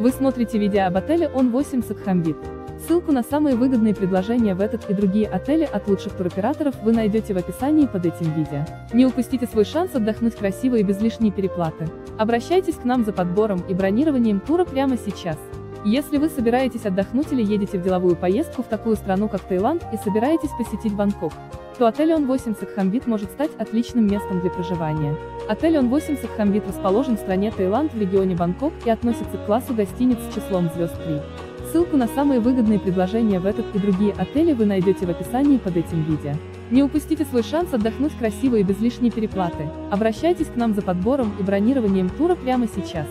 Вы смотрите видео об отеле Он 8 Сакхамбит. Ссылку на самые выгодные предложения в этот и другие отели от лучших туроператоров вы найдете в описании под этим видео. Не упустите свой шанс отдохнуть красиво и без лишней переплаты. Обращайтесь к нам за подбором и бронированием тура прямо сейчас. Если вы собираетесь отдохнуть или едете в деловую поездку в такую страну, как Таиланд, и собираетесь посетить Бангкок, то отель Он 8 Сакхамбит может стать отличным местом для проживания. Отель Он 8 Сакхамбит расположен в стране Таиланд в регионе Бангкок и относится к классу гостиниц с числом звезд 3. Ссылку на самые выгодные предложения в этот и другие отели вы найдете в описании под этим видео. Не упустите свой шанс отдохнуть красиво и без лишней переплаты. Обращайтесь к нам за подбором и бронированием тура прямо сейчас.